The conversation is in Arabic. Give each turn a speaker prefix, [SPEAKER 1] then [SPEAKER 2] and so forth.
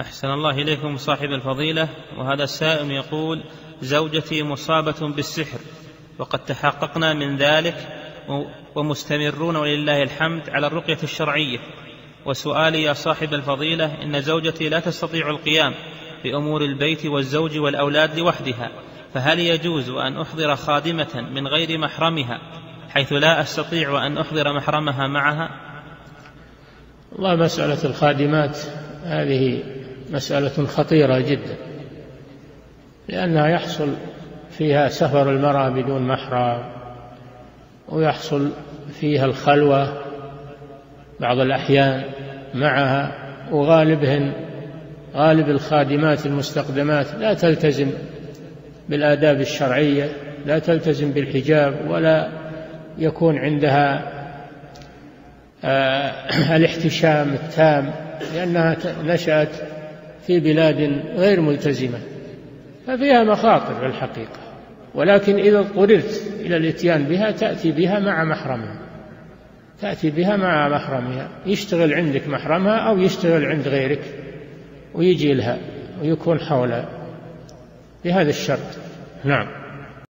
[SPEAKER 1] أحسن الله إليكم صاحب الفضيلة وهذا السائل يقول زوجتي مصابة بالسحر وقد تحققنا من ذلك ومستمرون ولله الحمد على الرقية الشرعية. وسؤالي يا صاحب الفضيلة إن زوجتي لا تستطيع القيام بأمور البيت والزوج والأولاد لوحدها فهل يجوز أن أحضر خادمة من غير محرمها حيث لا أستطيع أن أحضر محرمها معها؟
[SPEAKER 2] والله مسألة الخادمات هذه مسألة خطيرة جدا لأنها يحصل فيها سفر المرأة بدون محرم ويحصل فيها الخلوة بعض الأحيان معها وغالبهن غالب الخادمات المستخدمات لا تلتزم بالآداب الشرعية لا تلتزم بالحجاب ولا يكون عندها آه، الاحتشام التام لأنها نشأت في بلاد غير ملتزمة ففيها مخاطر في الحقيقة. ولكن إذا اضطررت إلى الإتيان بها تأتي بها مع محرمها. تأتي بها مع محرمها. يشتغل عندك محرمها أو يشتغل عند غيرك ويجي لها ويكون حولها. بهذا الشرط. نعم.